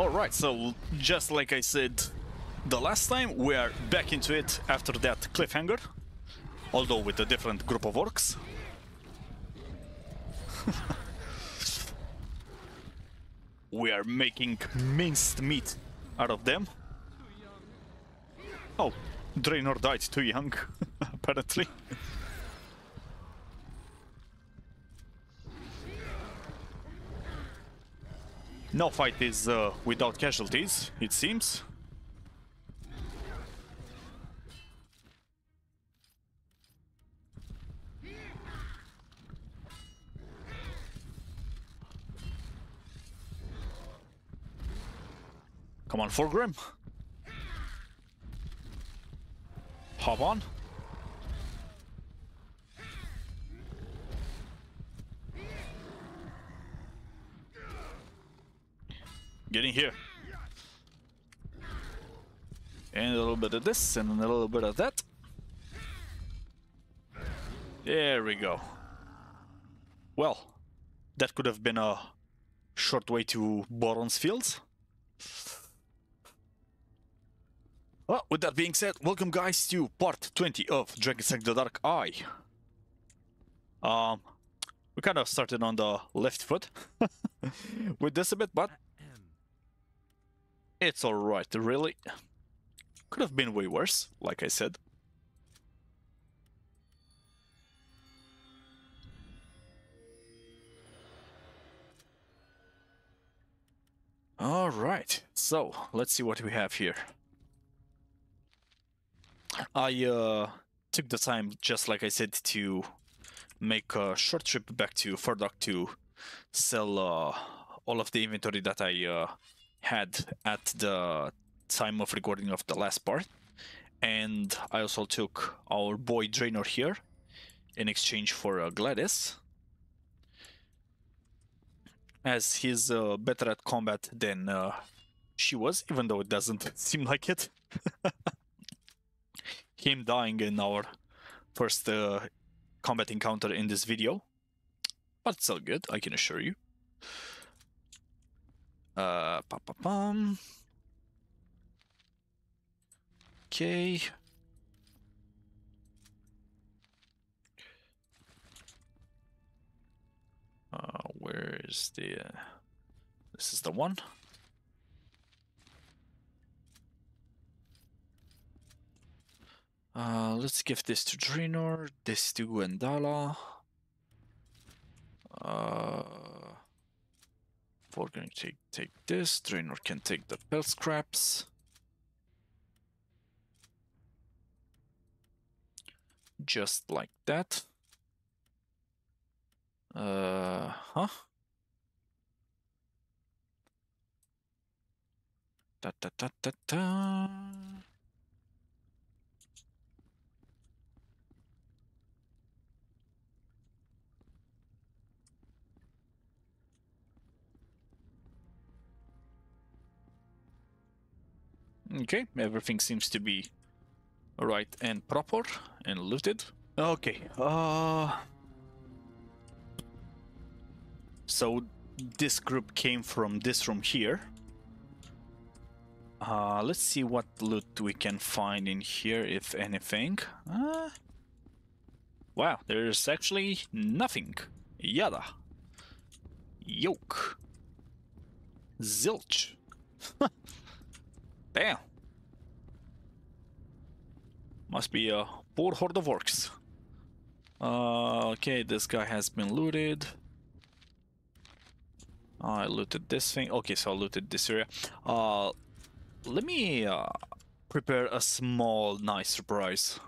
Alright, so just like I said the last time, we are back into it after that cliffhanger. Although with a different group of orcs. we are making minced meat out of them. Oh, Dranor died too young, apparently. No fight is uh, without casualties, it seems. Come on, Forgrim. Hop on. Get in here. And a little bit of this and a little bit of that. There we go. Well, that could have been a short way to Boron's Fields. Well, with that being said, welcome guys to part 20 of Drakensang the Dark Eye. Um, we kind of started on the left foot with this a bit, but it's alright, really. Could have been way worse, like I said. Alright, so let's see what we have here. I uh, took the time, just like I said, to make a short trip back to Ferdok to sell uh, all of the inventory that I uh, had at the time of recording of the last part. And I also took our boy Dranor here in exchange for uh, Gladys. As he's uh, better at combat than uh, she was, even though it doesn't seem like it. Him dying in our first uh, combat encounter in this video. But it's all good, I can assure you. Uh, pa pa pum. Okay. Uh, where is the? Uh, this is the one. Uh, let's give this to Dranor, this to Gwendala. Uh, we're going to take, take this. Dranor can take the pelt scraps. Just like that. Uh, huh? Da da da da da. Okay, everything seems to be right and proper and looted. Okay, uh... So this group came from this room here. Uh, let's see what loot we can find in here, if anything. Uh, wow, there's actually nothing. Yada. Yoke. Zilch. Damn. Must be a poor horde of orcs. Uh, okay, this guy has been looted. I looted this thing. Okay, so I looted this area. Uh, let me uh, prepare a small, nice surprise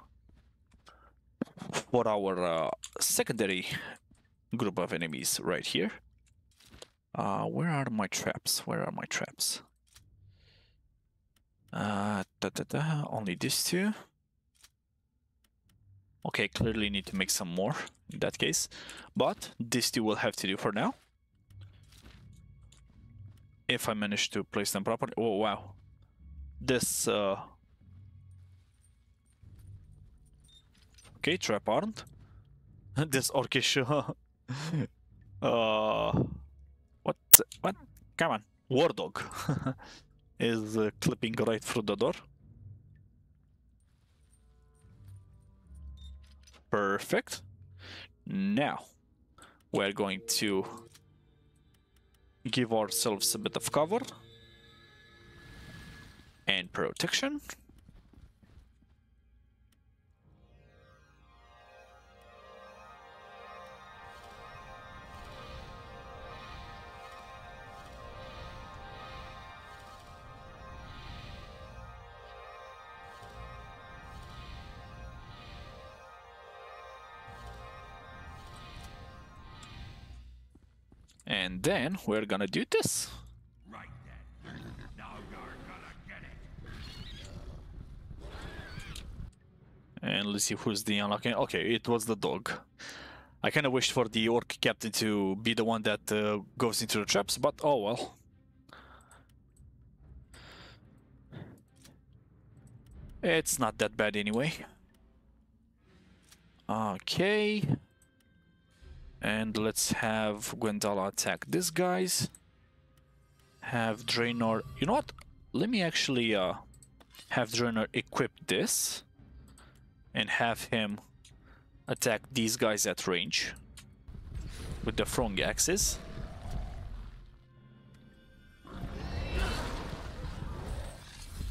for our uh, secondary group of enemies right here. Uh, where are my traps? Where are my traps? Uh, da, da, da, only these two. Okay, clearly need to make some more in that case, but these two will have to do for now. If I manage to place them properly. Oh, wow. This, uh... Okay, trap armed. this orcish... uh... What? What? Come on. war dog is uh, clipping right through the door. Perfect. Now we're going to give ourselves a bit of cover and protection. And then we're gonna do this. Right then. Now you're gonna get it. And let's see who's the unlocking. Okay, it was the dog. I kind of wished for the orc captain to be the one that uh, goes into the traps, but oh well. It's not that bad anyway. Okay. And let's have Gwendala attack these guys. Have Dranor... You know what? Let me actually uh, have Dranor equip this. And have him attack these guys at range. With the Frong axes.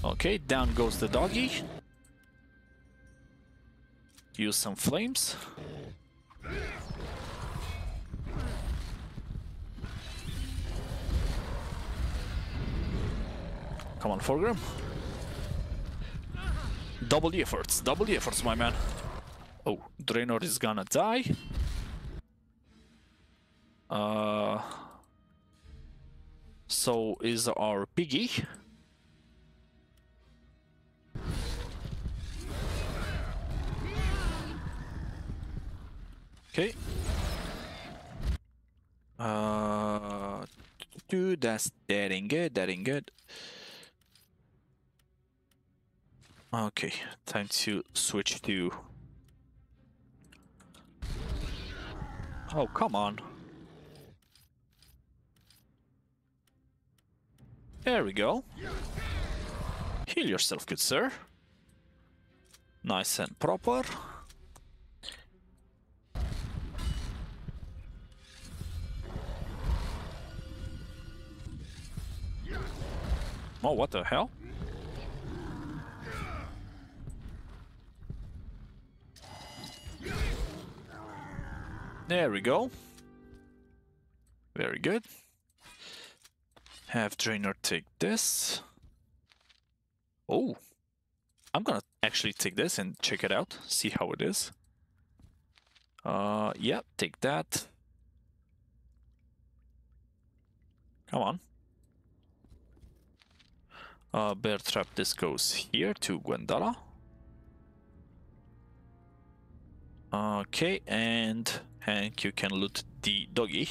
Okay, down goes the doggy. Use some flames. Come on, Forgrim. Double the efforts, double the efforts, my man. Oh, Dranor is gonna die. Uh, so is our piggy. Okay. Uh, that's that ain't good. That ain't good. Okay, time to switch to. Oh, come on. There we go. Heal yourself, good sir. Nice and proper. Oh, what the hell? There we go. Very good. Have Dranor take this. Oh. I'm gonna actually take this and check it out, see how it is. Uh, yeah, take that. Come on. Uh, bear trap, this goes here to Gwendala. Okay, and Hank, you can loot the doggy.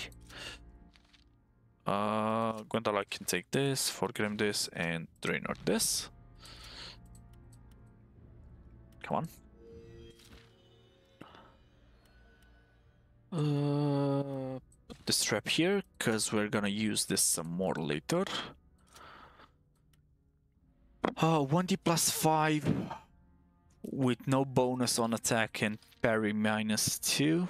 Uh, Gwendala can take this, Forgrim this, and Dranor this. Come on. Uh, put this trap here, because we're gonna use this some more later. Uh, 1d plus 5 with no bonus on attack and parry minus 2.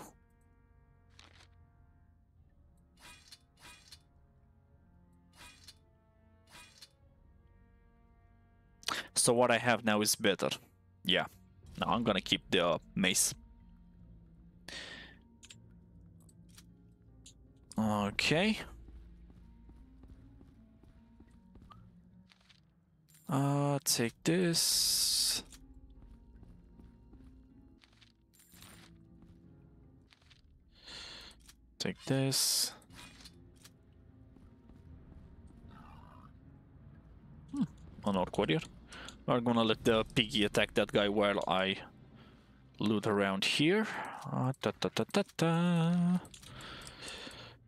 So what I have now is better. Yeah. Now I'm gonna keep the uh, mace. Okay. Uh, take this. Take this. Hmm, an orc warrior. We're gonna let the piggy attack that guy while I loot around here. Uh.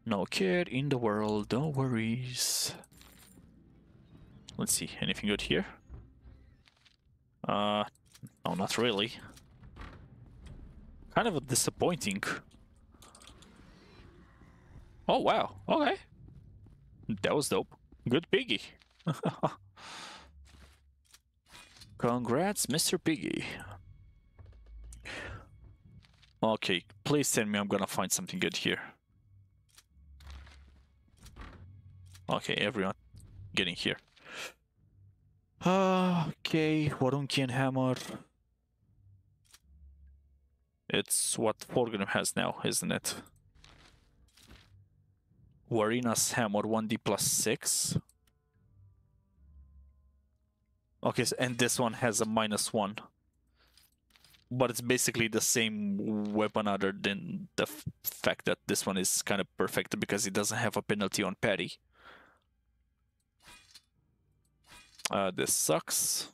No care in the world, no worries. Let's see, anything good here? Uh, no, not really. Kind of disappointing. Oh, wow, okay. That was dope. Good piggy. Congrats, Mr. Piggy. Okay, please tell me I'm gonna find something good here. Okay, everyone getting here. Okay, Warunkian Hammer. It's what Forgrim has now, isn't it? Warina's Hammer 1d plus 6. Okay, and this one has a minus 1. But it's basically the same weapon other than the fact that this one is kind of perfect because it doesn't have a penalty on parry. Uh, this sucks.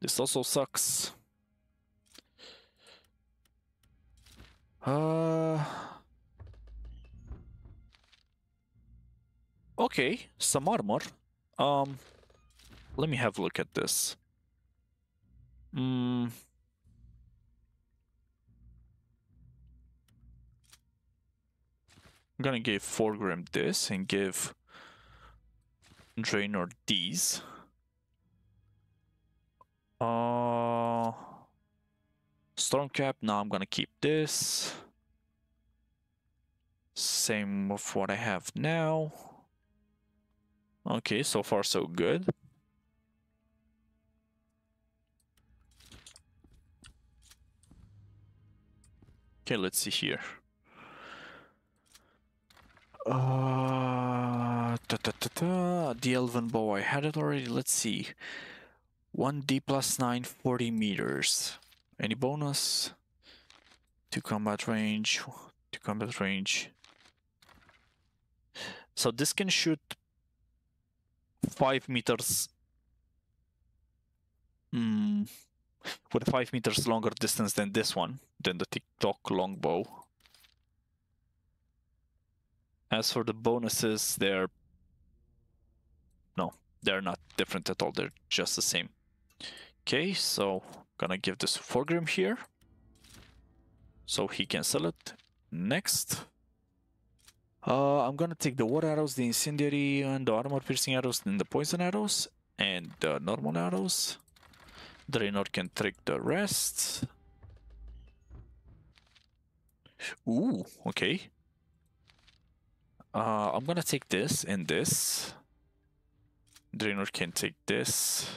This also sucks. Uh. Okay, some armor. Um, let me have a look at this. Hmm. I'm gonna give Forgrim this and give Dranor these. Uh, Stormcap, now I'm gonna keep this. Same with what I have now. Okay, so far so good. Okay, let's see here. Uh, ta -ta -ta. The Elven Bow, I had it already. Let's see. 1d plus 9, 40 meters. Any bonus? To combat range. To combat range. So this can shoot 5 meters. Hmm. With 5 meters longer distance than this one, than the TikTok longbow. As for the bonuses, they're. No, they're not different at all. They're just the same. Okay, so gonna give this Forgrim here. So he can sell it. Next. Uh, I'm gonna take the water arrows, the incendiary, and the armor piercing arrows, and the poison arrows, and the normal arrows. Dranor can take the rest. Ooh, okay. Uh, I'm gonna take this and this. Dranor can take this.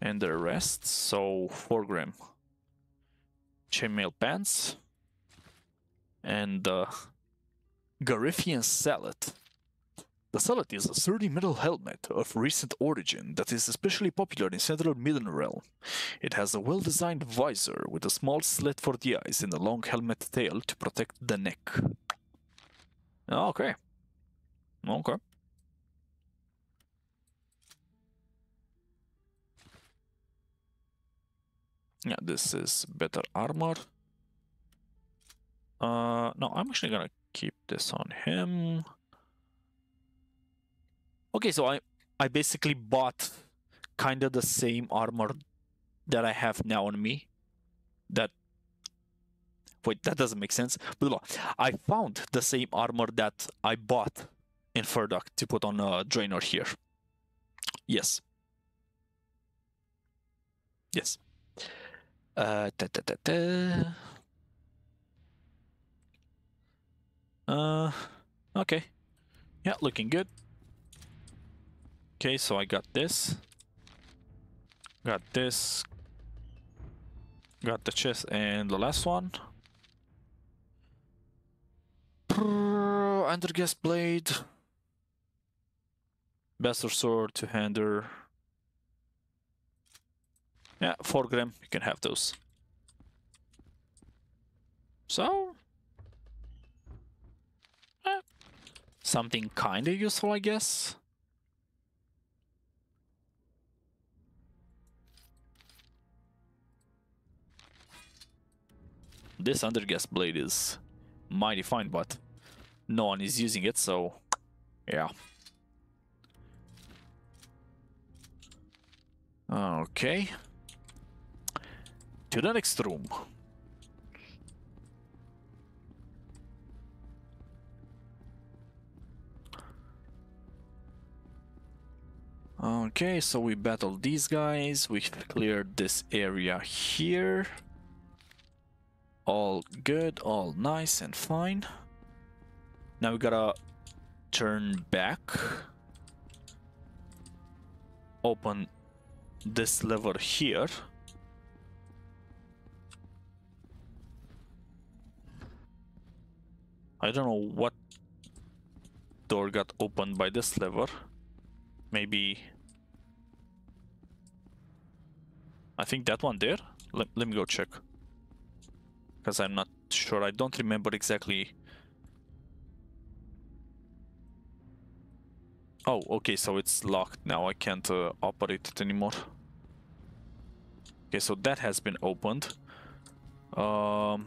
And the rest, so Forgrim. Chainmail pants. And uh, Garethian salad. The salad is a sturdy metal helmet of recent origin that is especially popular in Central Midden Realm. It has a well-designed visor with a small slit for the eyes and a long helmet tail to protect the neck. Okay. Okay. Yeah, this is better armor. Uh, no, I'm actually gonna keep this on him. Okay, so I I basically bought kind of the same armor that I have now on me. That wait, that doesn't make sense. But I found the same armor that I bought in Ferdok to put on a Dranor here. Yes. Yes. Uh, da, da, da. Uh, okay. Yeah, looking good. Okay, so I got this. Got this. Got the chest and the last one. Andergast blade. Bastard sword, to hander. Yeah, Forgrim. You can have those. So, eh, something kinda useful, I guess. This Andergast blade is mighty fine, but no one is using it, so yeah. Okay. To the next room. Okay, so we battled these guys, we cleared this area here. All good, all nice and fine. Now we gotta turn back. Open this lever here. I don't know what door got opened by this lever. Maybe... I think that one there? Let, let me go check. Because I'm not sure. I don't remember exactly. Oh, okay, so it's locked now. I can't uh, operate it anymore. Okay, so that has been opened. Um...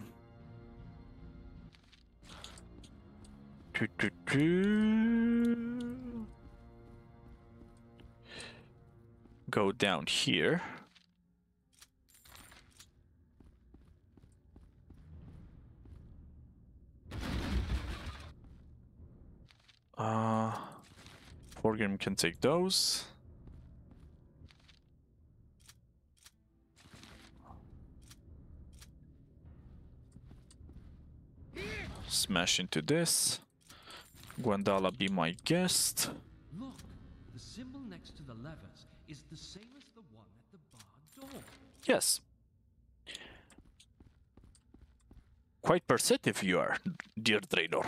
Go down here. Uh, Forgrim can take those. Smash into this. Gwendala be my guest. Look, the symbol next to the levers is the same as the one at the bar door. Yes. Quite perceptive you are, dear Dranor.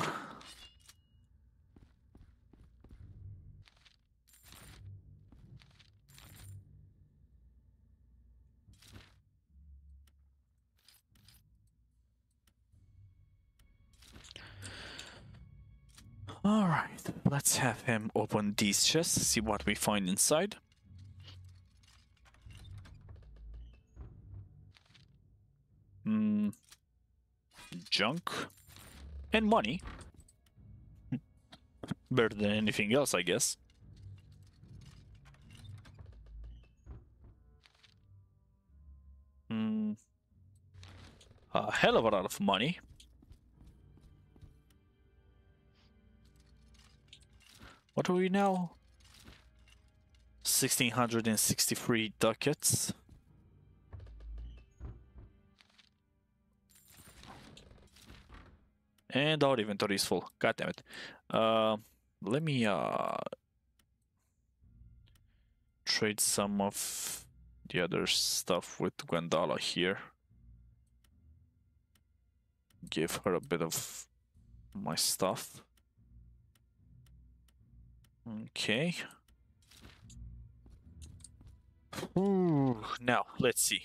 Alright, let's have him open these chests, see what we find inside. Hmm. Junk. And money. Better than anything else, I guess. Hmm. A hell of a lot of money. What are we now? 1663 ducats. And our inventory is full. God damn it. Uh, let me uh, trade some of the other stuff with Gwendala here. Give her a bit of my stuff. Okay. Ooh, now, let's see.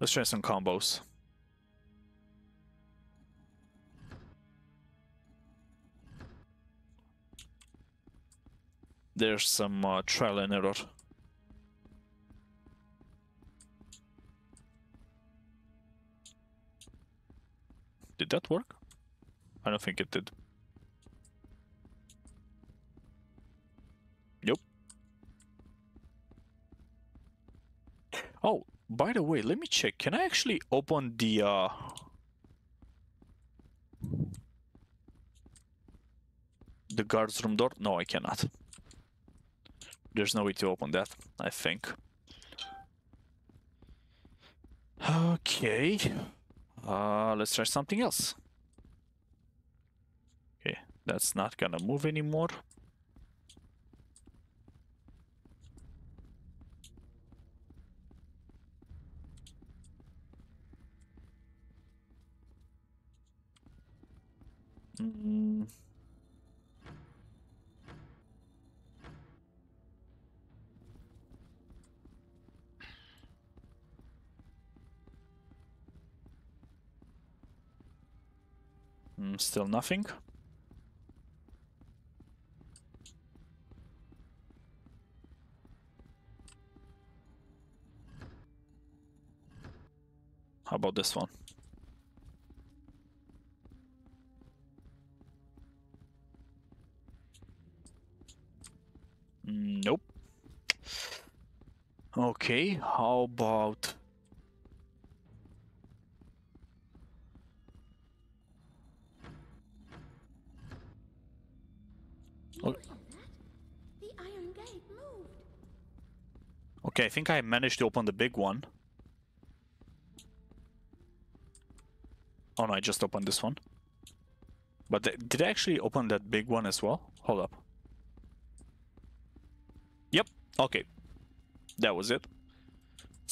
Let's try some combos. There's some uh, trial and error. Did that work? I don't think it did. Oh, by the way, let me check. Can I actually open the uh the guards room door? No, I cannot. There's no way to open that, I think. Okay. Uh, let's try something else. Okay, that's not gonna move anymore. Mm. Still nothing. How about this one? Okay, how about oh. Look at that. The Iron Gate. Wait, moved. Okay, I think I managed to open the big one. Oh no, I just opened this one. But th- did I actually open that big one as well? Hold up. Yep, okay. That was it.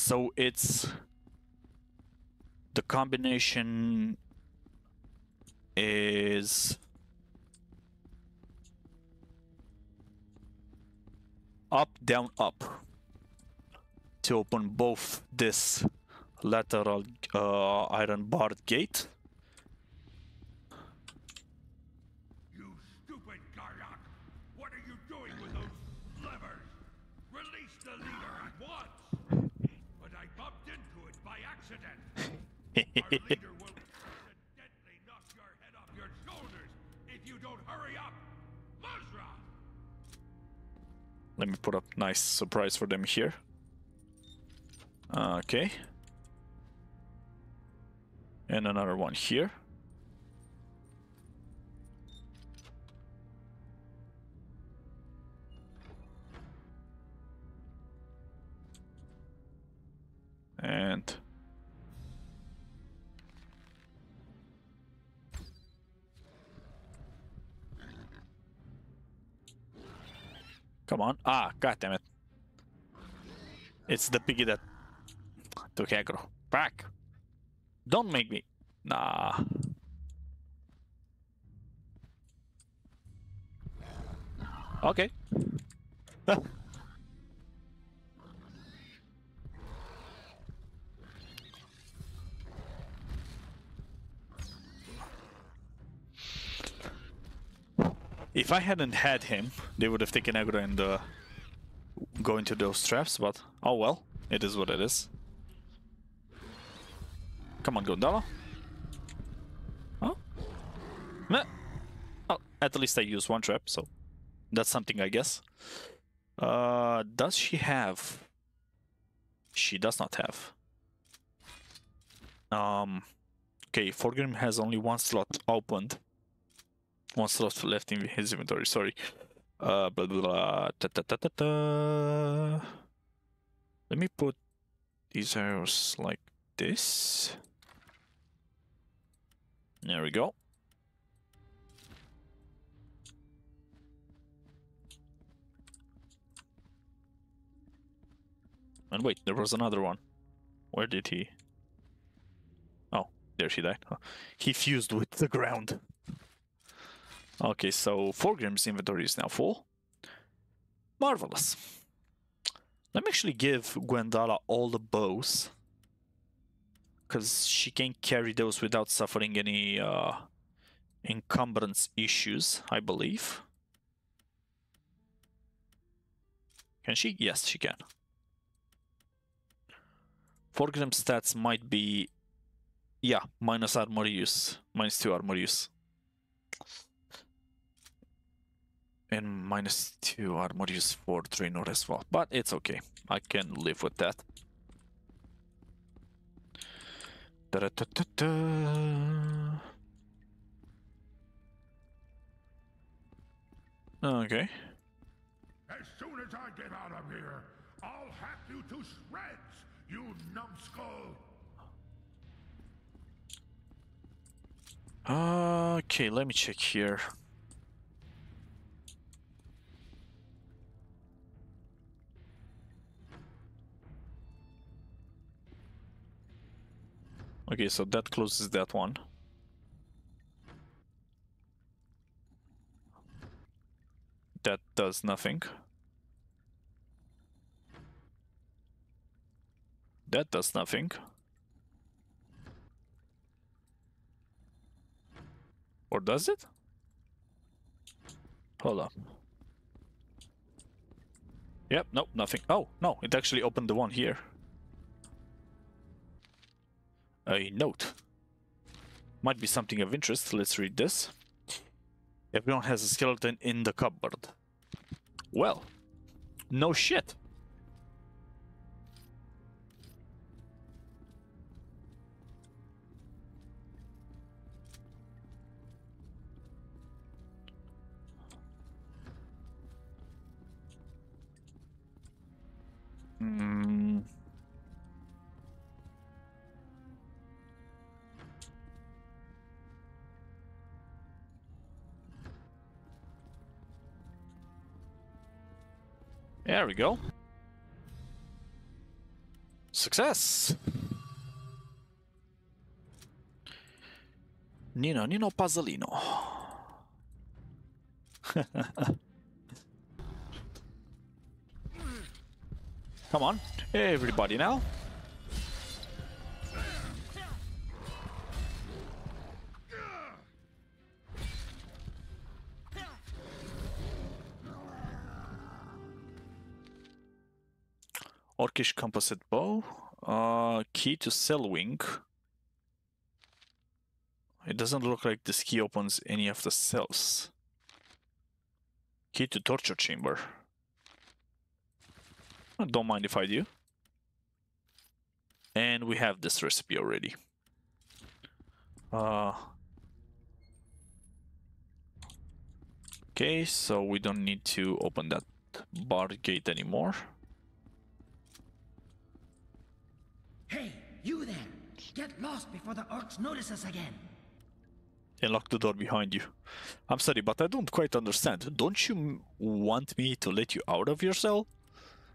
So it's... The combination is... Up, down, up. To open both this lateral uh, iron barred gate Let me put up nice surprise for them here. Okay. And another one here. Come on. Ah, god damn it. It's the piggy that took aggro. Back. Don't make me. Nah. Okay. If I hadn't had him, they would have taken aggro and uh, go into those traps, but oh well, it is what it is. Come on, Gwendala. Oh? Meh. Oh, at least I used one trap, so that's something, I guess. Uh, does she have? She does not have. Um, okay, Forgrim has only one slot opened. One slot left in his inventory. Sorry. Uh, blah blah blah. Ta, ta, ta, ta, ta. Let me put these arrows like this. There we go. And wait, there was another one. Where did he? Oh, there she died. He fused with the ground. Okay, so Forgrim's inventory is now full. Marvelous. Let me actually give Gwendala all the bows. Because she can carry those without suffering any uh, encumbrance issues, I believe. Can she? Yes, she can. Forgrim stats might be, yeah, minus armor use, minus two armor use. And minus two armor use for Dranor as well, but it's okay. I can live with that. Da-da-da-da-da. Okay. As soon as I get out of here, I'll hack you to shreds, you numbskull! Okay, let me check here. Okay, so that closes that one. That does nothing. That does nothing. Or does it? Hold up. Yep, nope, nothing. Oh, no, it actually opened the one here. A note. Might be something of interest. Let's read this. Everyone has a skeleton in the cupboard. Well, no shit. There we go. Success! Nino, Nino Pazzolino. Come on, everybody now. Orcish composite bow. Uh, key to cell wing. It doesn't look like this key opens any of the cells. Key to torture chamber. I don't mind if I do. And we have this recipe already. Uh, okay, so we don't need to open that bar gate anymore. Hey, you there! Get lost before the orcs notice us again! and lock the door behind you. I'm sorry, but I don't quite understand. Don't you want me to let you out of your cell?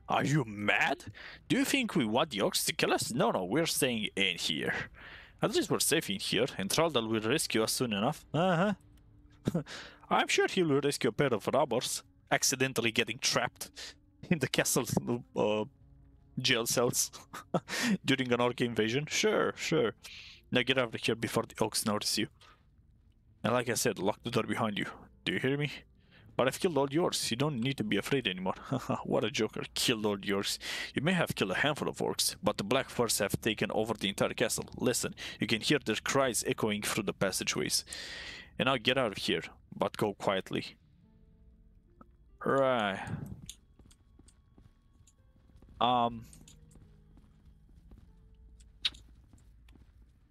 Are you mad? Do you think we want the orcs to kill us? No, no, we're staying in here. At least we're safe in here, and Traldal will rescue us soon enough. Uh huh. I'm sure he will rescue a pair of robbers accidentally getting trapped in the castle uh, jail cells during an orc invasion. Sure, sure. Now get out of here before the orcs notice you. And like I said, lock the door behind you. Do you hear me? But I've killed all yours. You don't need to be afraid anymore. what a joker. Killed all yours. You may have killed a handful of orcs, but the Black Force have taken over the entire castle. Listen, you can hear their cries echoing through the passageways. And now get out of here, but go quietly. Right. Um.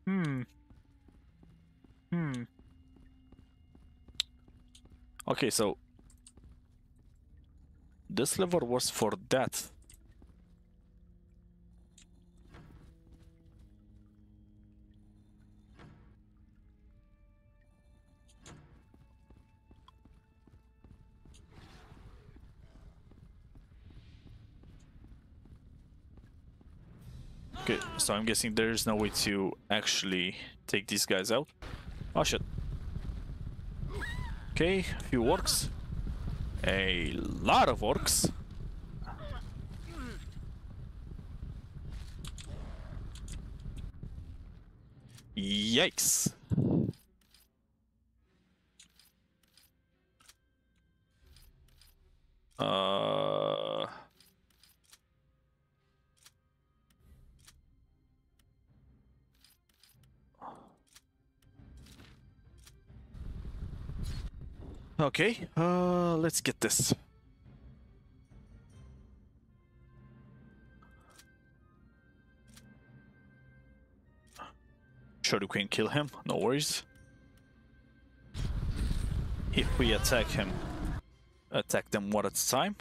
Hmm. Hmm. Okay, so this lever was for that. Okay, so I'm guessing there's no way to actually take these guys out. Oh shit. Okay, a few orcs. A lot of orcs. Yikes. Uh... Okay, uh, let's get this. Sure we can kill him, no worries. If we attack him, attack them one at a time.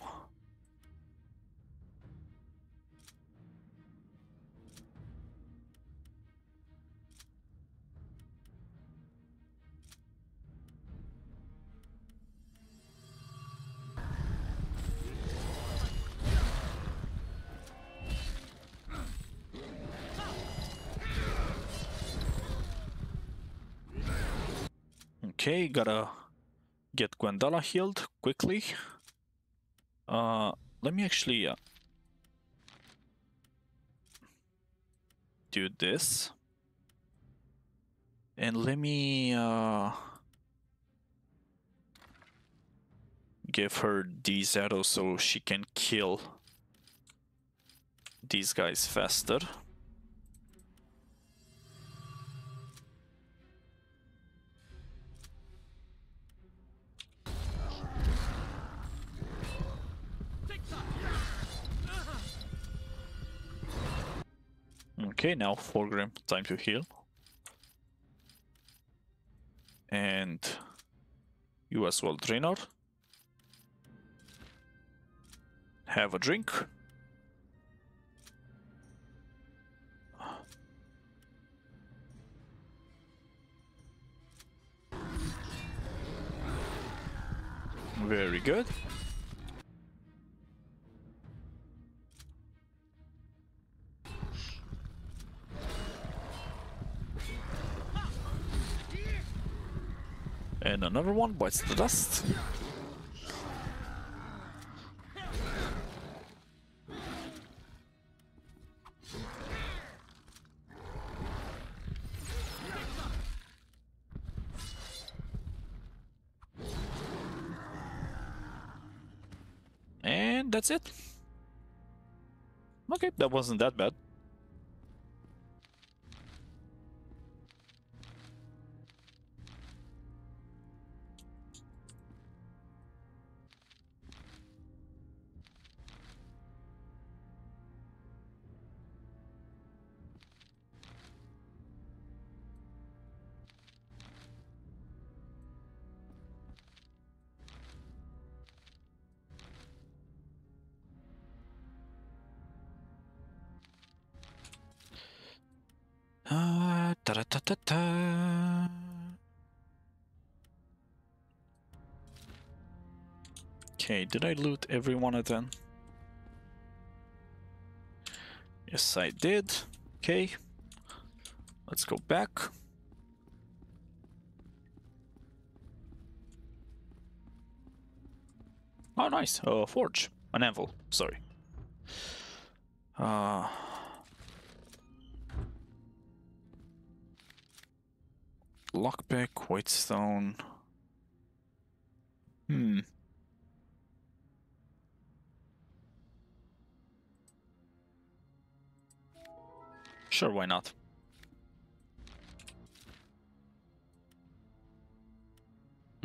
Okay, gotta get Gwendala healed quickly. Uh, let me actually uh, do this. And let me uh, give her these arrows so she can kill these guys faster. Okay, now Forgrim, time to heal. And you as well, Dranor. Have a drink. Very good. Another one bites the dust. And that's it. Okay, that wasn't that bad. Okay, did I loot every one of them? Yes, I did. Okay. Let's go back. Oh, nice. Uh, forge. An anvil. Sorry. Uh, white stone. Hmm. Sure, why not?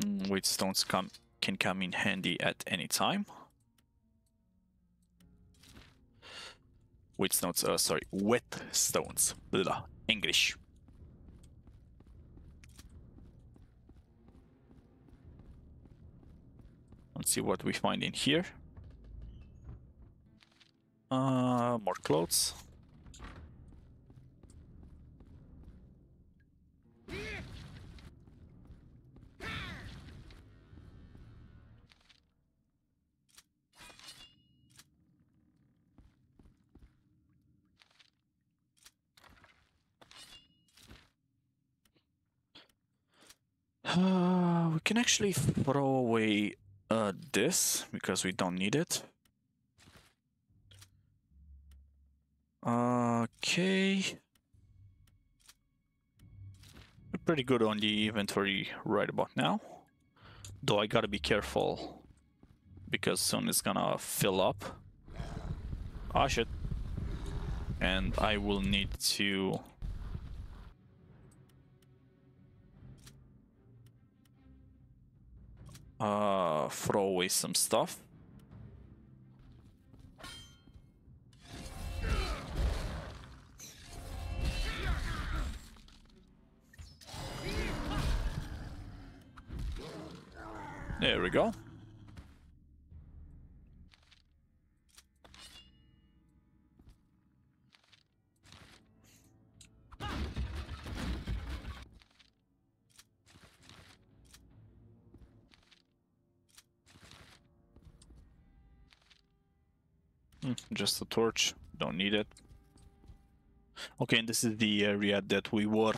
Mm, stones come can come in handy at any time. Stones, uh, sorry, wet stones. Blah, English. Let's see what we find in here. Uh, more clothes. Uh, we can actually throw away uh, this because we don't need it. Okay. We're pretty good on the inventory right about now. Though I gotta be careful because soon it's gonna fill up. Ah shit. And I will need to uh, throw away some stuff. There we go. Mm, Just a torch, don't need it. Okay, and this is the area that we were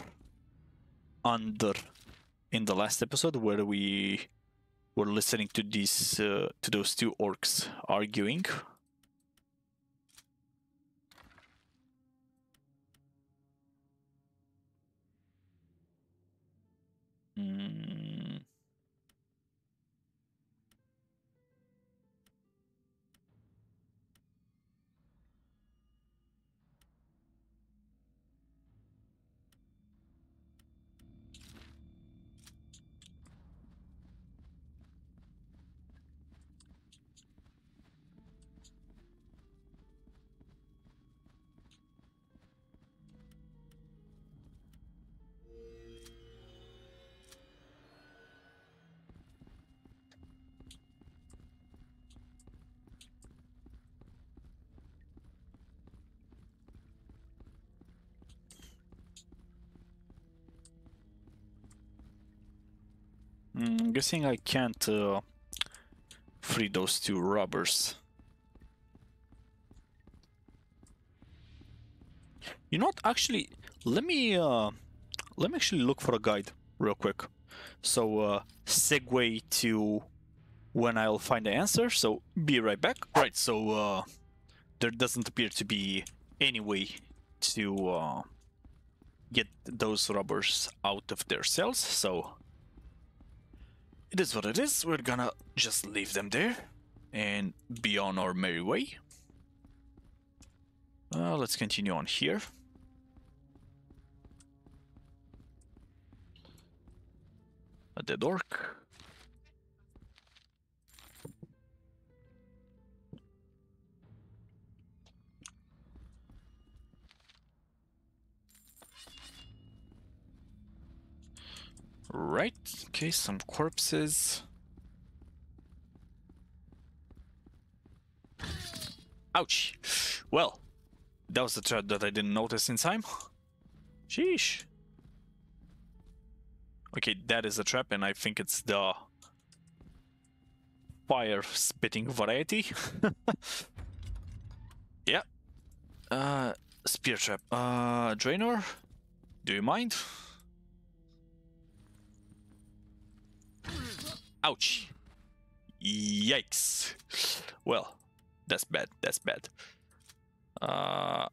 under in the last episode where we were listening to these uh, to those two orcs arguing. Mm, guessing I can't uh, free those two robbers. You know what? Actually, let me uh, let me actually look for a guide real quick, So uh, segue to when I'll find the answer. So be right back. Right. So uh, there doesn't appear to be any way to uh, get those robbers out of their cells. So it is what it is. We're gonna just leave them there and be on our merry way. Uh, let's continue on here. A dead orc. Right, okay, some corpses. Ouch! Well, that was the threat that I didn't notice in time. Sheesh. Okay, that is a trap, and I think it's the fire spitting variety. yeah. Uh, spear trap. Uh, Dranor, do you mind? Ouch. Yikes. Well, that's bad. That's bad. Uh,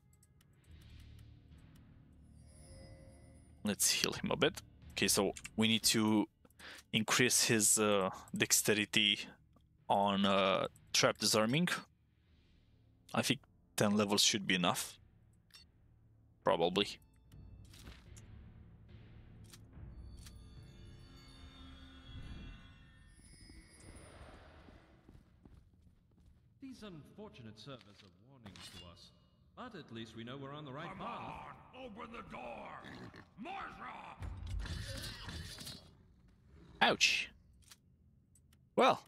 let's heal him a bit. Okay, so we need to increase his uh, dexterity on uh, trap disarming. I think 10 levels should be enough. Probably. These unfortunate servers are warnings to us. But at least we know we're on the right Come path. on, open the door! Marsha! Ouch. Well.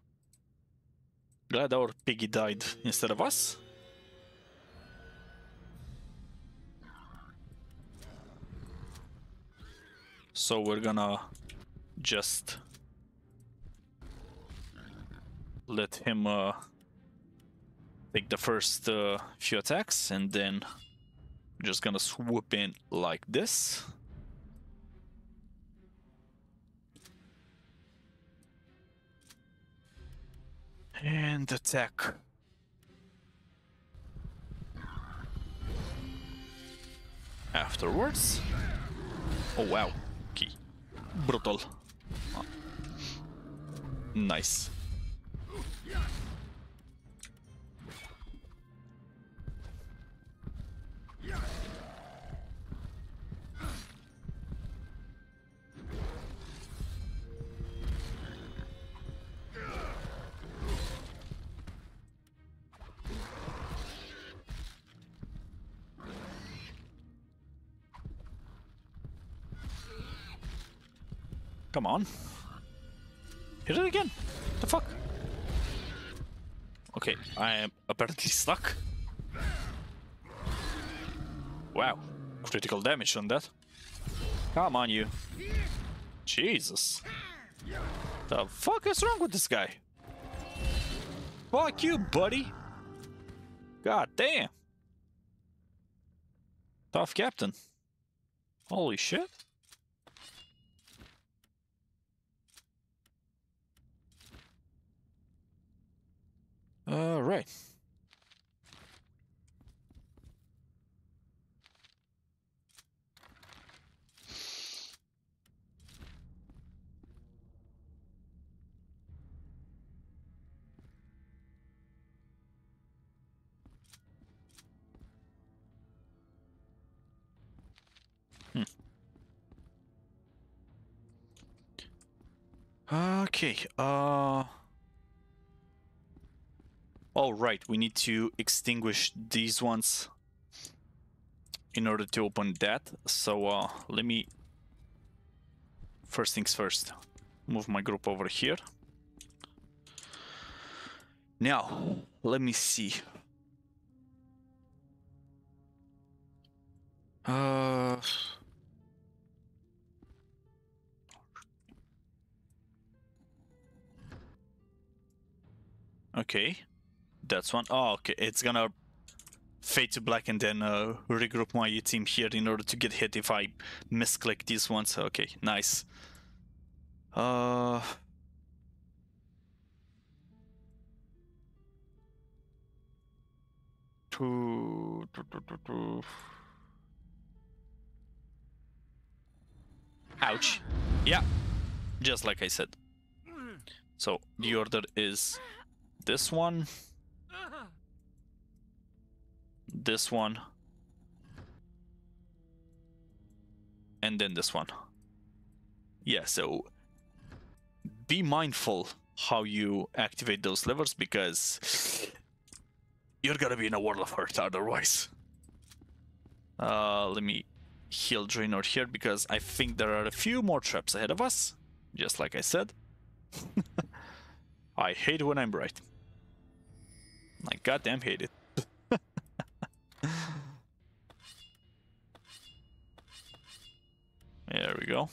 Glad our piggy died instead of us. So we're gonna just let him uh, take the first uh, few attacks and then just gonna swoop in like this. And attack. Afterwards. Oh wow. Okay. Brutal. Nice. Come on. Hit it again. The fuck? Okay, I am apparently stuck. Wow. Critical damage on that. Come on, you. Jesus. The fuck is wrong with this guy? Fuck you, buddy. God damn. Tough captain. Holy shit. Okay, uh... All right, we need to extinguish these ones in order to open that. So uh, let me... First things first, move my group over here. Now, let me see. Uh... Okay, that's one. Oh, okay, it's gonna fade to black and then uh, regroup my team here in order to get hit if I misclick these ones. Okay, nice. Uh. Ouch. Yeah, just like I said. So the order is this one, this one, and then this one. Yeah, so be mindful how you activate those levers because you're gonna be in a world of hurt otherwise. Uh, let me heal Dranor here because I think there are a few more traps ahead of us, just like I said. I hate when I'm right. I goddamn hate it. there we go.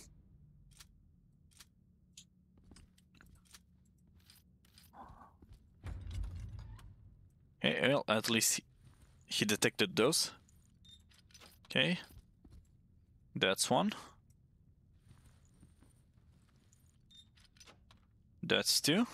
Okay, well, at least he detected those. Okay. That's one. That's two.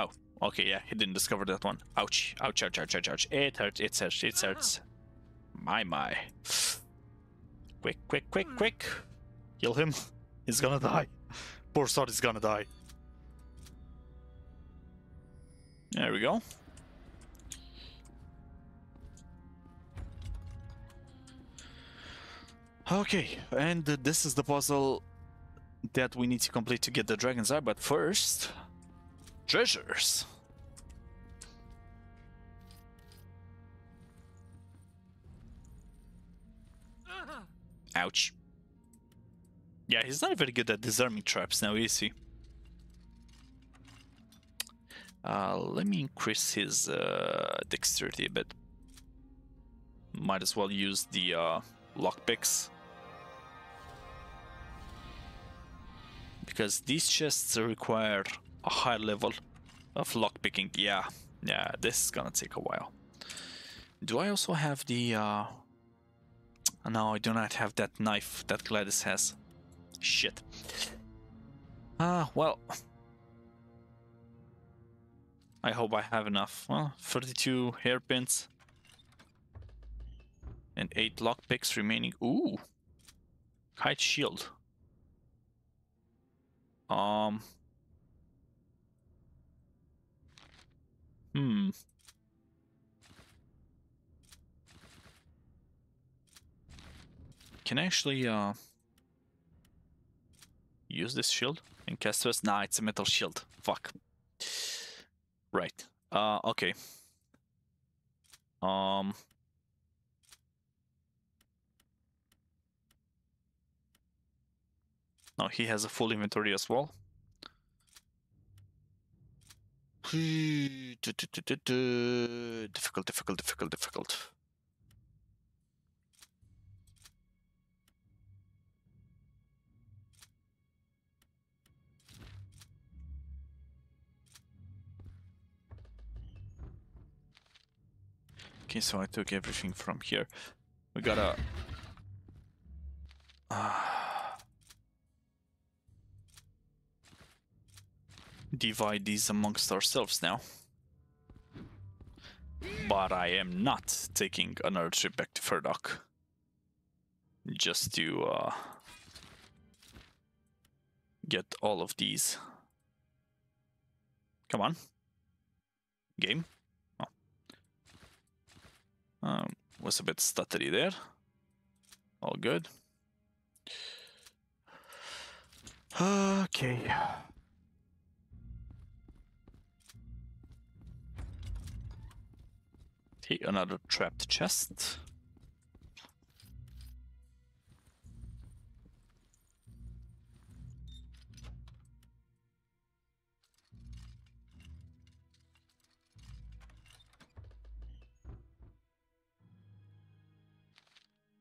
Oh, okay, yeah, he didn't discover that one. Ouch, ouch, ouch, ouch, ouch, ouch. It hurts, it hurts, it uh-huh. hurts. My, my. Quick, quick, quick, hmm. quick. Kill him. He's gonna die. Poor Sword is gonna die. There we go. Okay, and this is the puzzle that we need to complete to get the Dragon's Eye, but first... Treasures! Ouch. Yeah, he's not very good at disarming traps now, is he? Uh, let me increase his uh, dexterity a bit. Might as well use the uh, lockpicks. Because these chests require a high level of lockpicking. Yeah, yeah, this is gonna take a while. Do I also have the... Uh... No, I do not have that knife that Gladys has. Shit. Ah, uh, well. I hope I have enough. Well, 32 hairpins. And 8 lockpicks remaining. Ooh. Kite shield. Um. Hmm. Can I actually uh use this shield in cast first? Nah, it's a metal shield. Fuck. Right. Uh, okay. Um. No, he has a full inventory as well. Difficult, difficult, difficult, difficult. Okay, so I took everything from here. We gotta... Uh, divide these amongst ourselves now. But I am not taking another trip back to Ferdok. Just to uh, get all of these. Come on. Game. Um, was a bit stuttery there. All good. Okay. Take another trapped chest.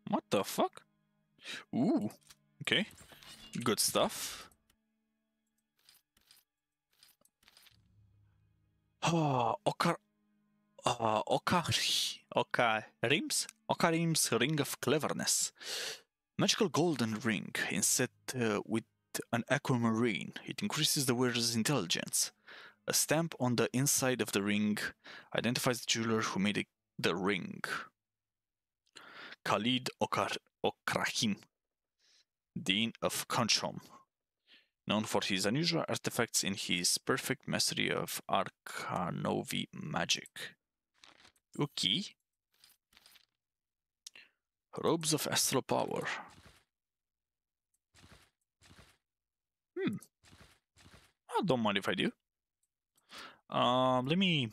What the fuck? Ooh, okay. Good stuff. Oh, ochre uh, Okari. Okarim's? Okarim's Ring of Cleverness. Magical golden ring, inset uh, with an aquamarine. It increases the wearer's intelligence. A stamp on the inside of the ring identifies the jeweler who made the ring. Khalid Okar Okrahim, Dean of Kunchom, known for his unusual artifacts and his perfect mastery of Arcanovi magic. Okay. Robes of Astral Power. Hmm. I don't mind if I do. Um, let me.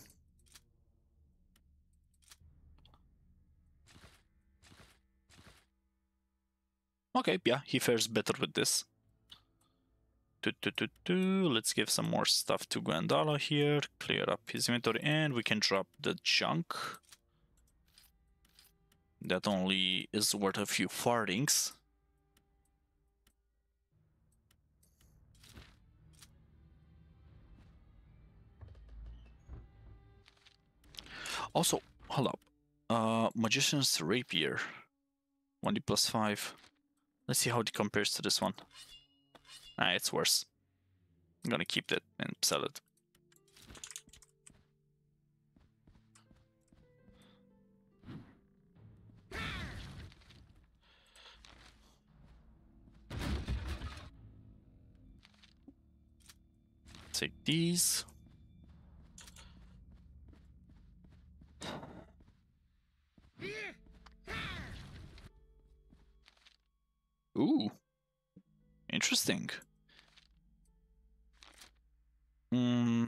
Okay, yeah, he fares better with this. Do, do, do. Let's give some more stuff to Gwendala here, clear up his inventory, and we can drop the junk. That only is worth a few farthings. Also, hold up. Uh, Magician's Rapier. 1d plus 5. Let's see how it compares to this one. Ah, it's worse. I'm gonna keep that and sell it. Take these. Ooh. Interesting. Hmm.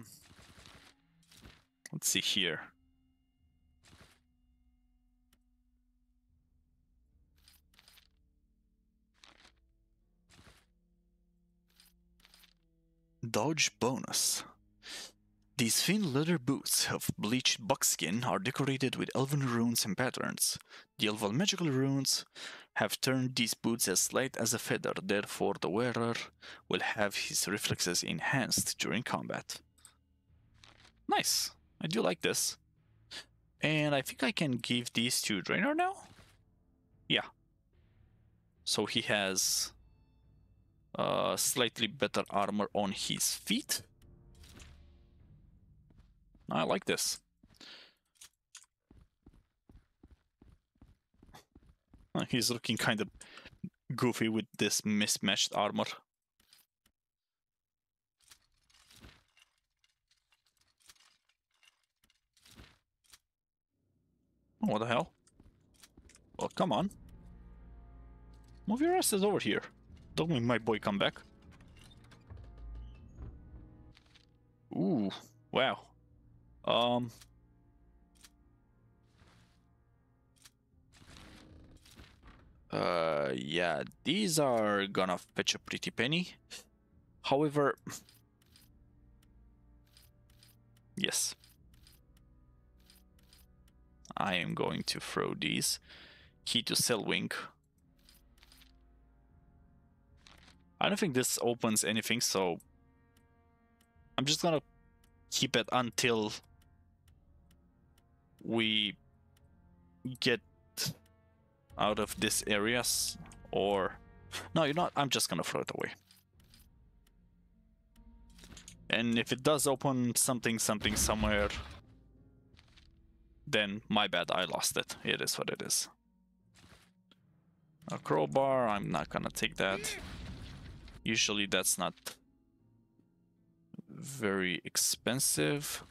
Let's see here. Dodge bonus. These thin leather boots of bleached buckskin are decorated with elven runes and patterns. The elven magical runes have turned these boots as light as a feather, therefore the wearer will have his reflexes enhanced during combat. Nice. I do like this. And I think I can give these to Dranor now? Yeah. So he has uh, slightly better armor on his feet. I like this. He's looking kind of goofy with this mismatched armor. What the hell? Well, come on. Move your asses over here. Don't make my boy come back. Ooh, wow. Um. Uh, yeah, these are gonna fetch a pretty penny. However, yes, I am going to throw these. Key to sell wing. I don't think this opens anything, so I'm just gonna keep it until we get out of this areas or no you're not i'm just gonna throw it away. And if it does open something something somewhere then my bad i lost it. It is what it is. A crowbar i'm not gonna take that. Usually that's not very expensive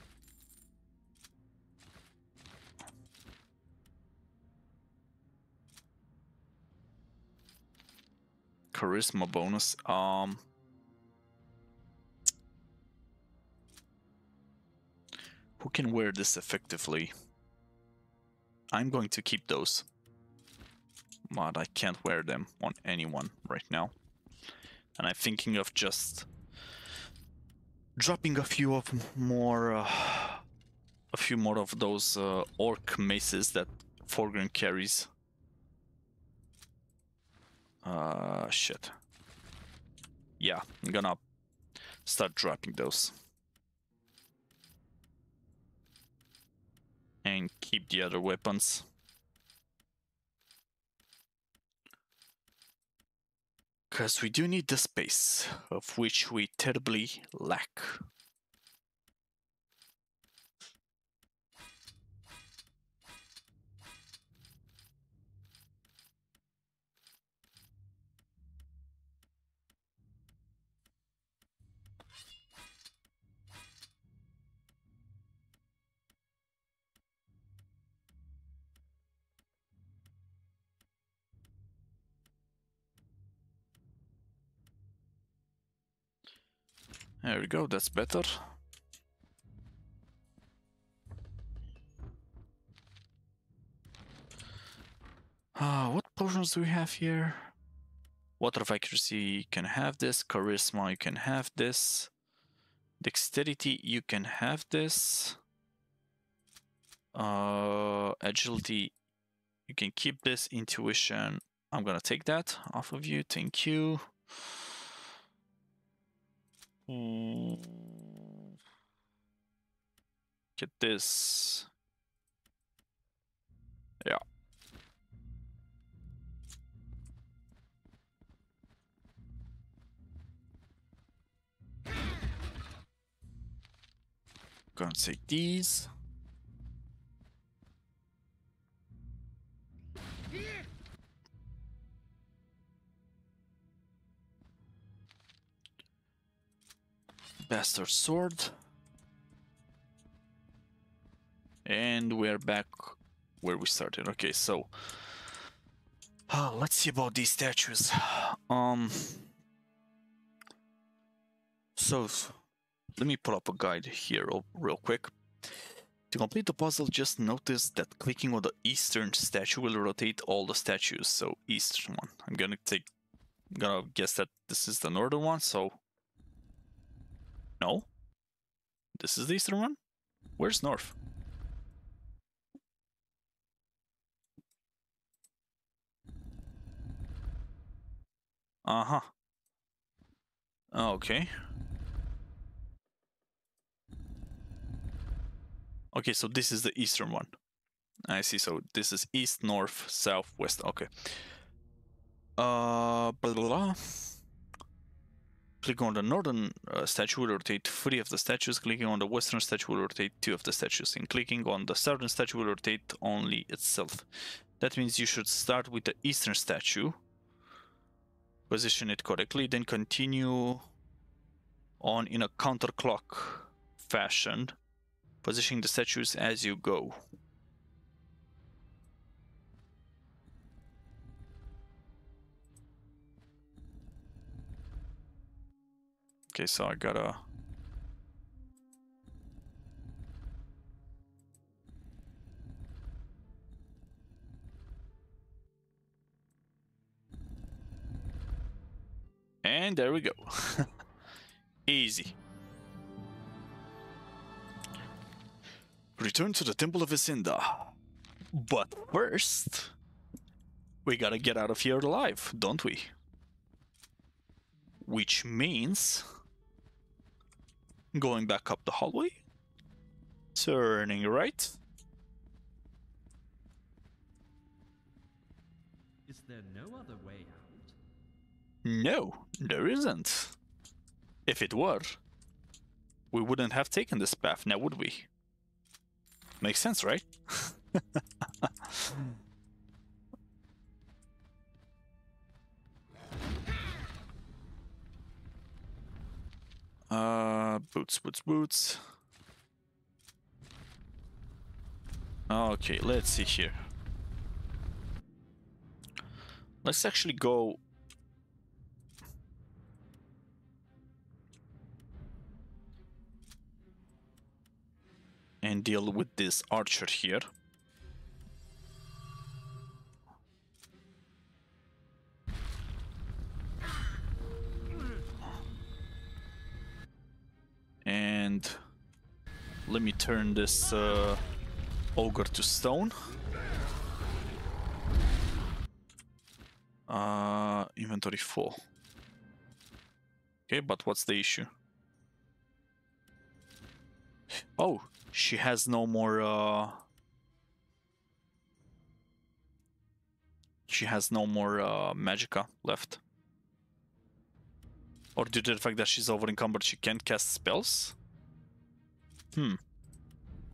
charisma bonus. Um, who can wear this effectively? I'm going to keep those, but I can't wear them on anyone right now. And I'm thinking of just dropping a few of more, uh, a few more of those uh, orc maces that Forgrim carries. Uh, shit. Yeah, I'm gonna start dropping those. And keep the other weapons. Because we do need the space, of which we terribly lack. There we go, that's better. Uh, what potions do we have here? Water of accuracy, you can have this. Charisma, you can have this. Dexterity, you can have this. Uh, agility, you can keep this. Intuition, I'm gonna take that off of you. Thank you. Mm. Get this. Yeah. Gonna take these. Bastard sword. And we're back where we started. Okay, so uh, let's see about these statues. Um, so let me pull up a guide here real- quick. To complete the puzzle, just notice that clicking on the eastern statue will rotate all the statues. So eastern one. I'm gonna take, I'm gonna guess that this is the northern one. So no, this is the eastern one. Where's north? Uh huh. Okay. Okay, so this is the eastern one. I see. So this is east, north, south, west. Okay. Uh, blah, blah, blah. Clicking on the northern uh, statue will rotate three of the statues. Clicking on the western statue will rotate two of the statues. And clicking on the southern statue will rotate only itself. That means you should start with the eastern statue. Position it correctly, then continue on in a counterclock fashion positioning the statues as you go. Okay, so I gotta. And there we go. Easy. Return to the Temple of Isinda. But first, we gotta get out of here alive, don't we? Which means going back up the hallway, turning right. Is there no other way? No, there isn't. If it were, we wouldn't have taken this path now, would we? Makes sense, right? uh, boots, boots, boots. Okay, let's see here. Let's actually go and deal with this archer here. And let me turn this uh, ogre to stone. Uh, inventory full. Okay, but what's the issue? Oh, she has no more uh she has no more uh, magica left. Or due to the fact that she's over encumbered she can't cast spells? Hmm.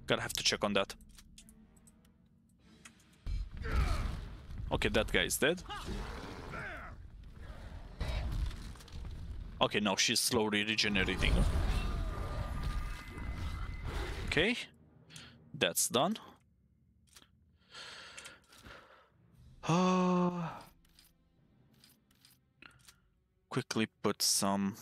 Gotta have to check on that. Okay that guy is dead. Okay now she's slowly regenerating. Okay. That's done. Uh, quickly put some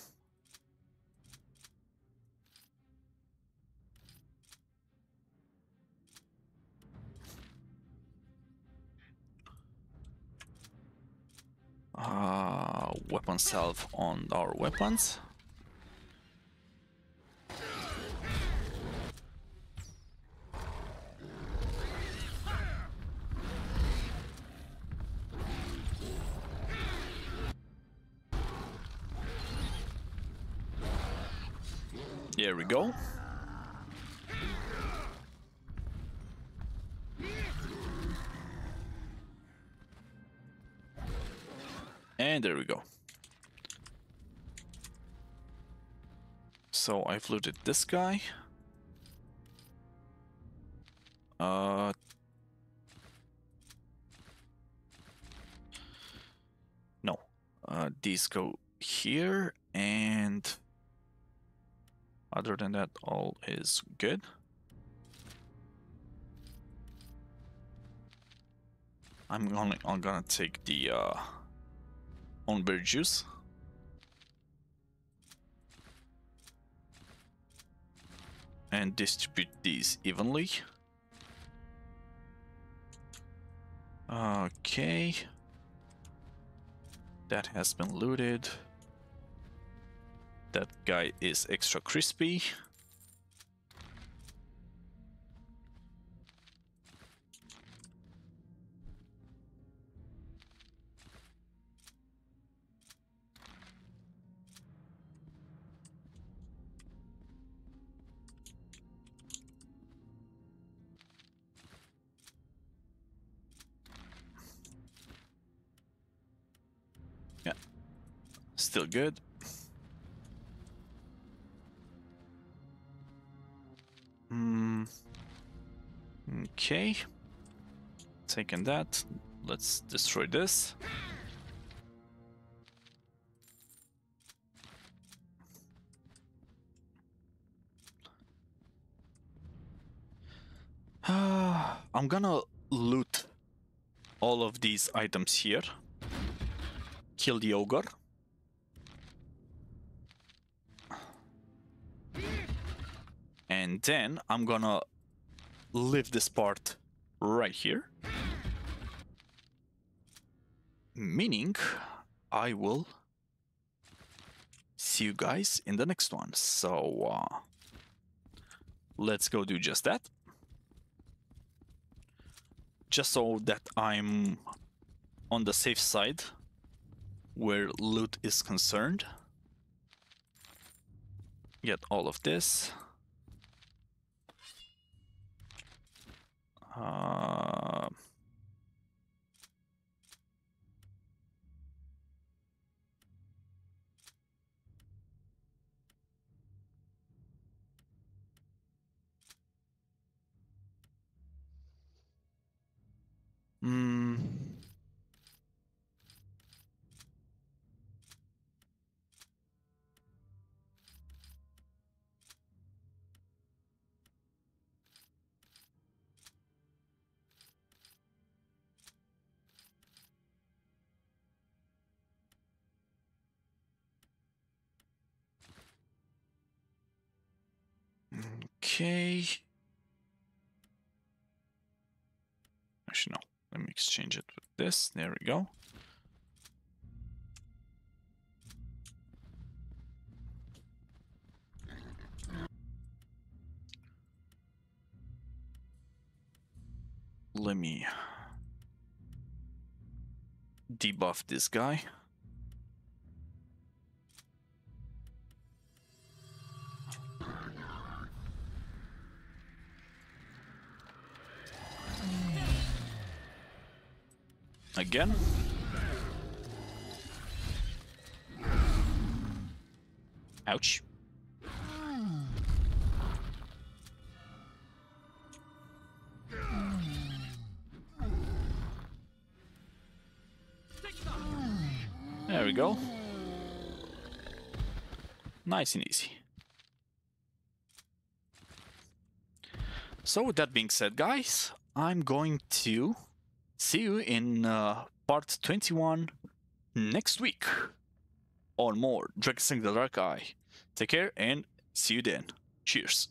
uh, weapon salve on our weapons. Here we go. And there we go. So I've looted this guy. Uh No. Uh these go here and other than that all is good. I'm gonna I'm gonna take the uh berry juice. And distribute these evenly. Okay. That has been looted. That guy is extra crispy. Still good. Taking that. Let's destroy this. I'm gonna loot all of these items here. Kill the ogre. And then I'm gonna leave this part right here. Meaning I will see you guys in the next one. So uh, let's go do just that. Just so that I'm on the safe side where loot is concerned. Get all of this. Uh, mm, Okay. Actually, no. Let me exchange it with this. There we go. Let me debuff this guy. Again. Ouch. There we go. Nice and easy. So with that being said, guys, I'm going to see you in uh, part 21 next week on more Drakensang the Dark Eye. Take care and see you then. Cheers.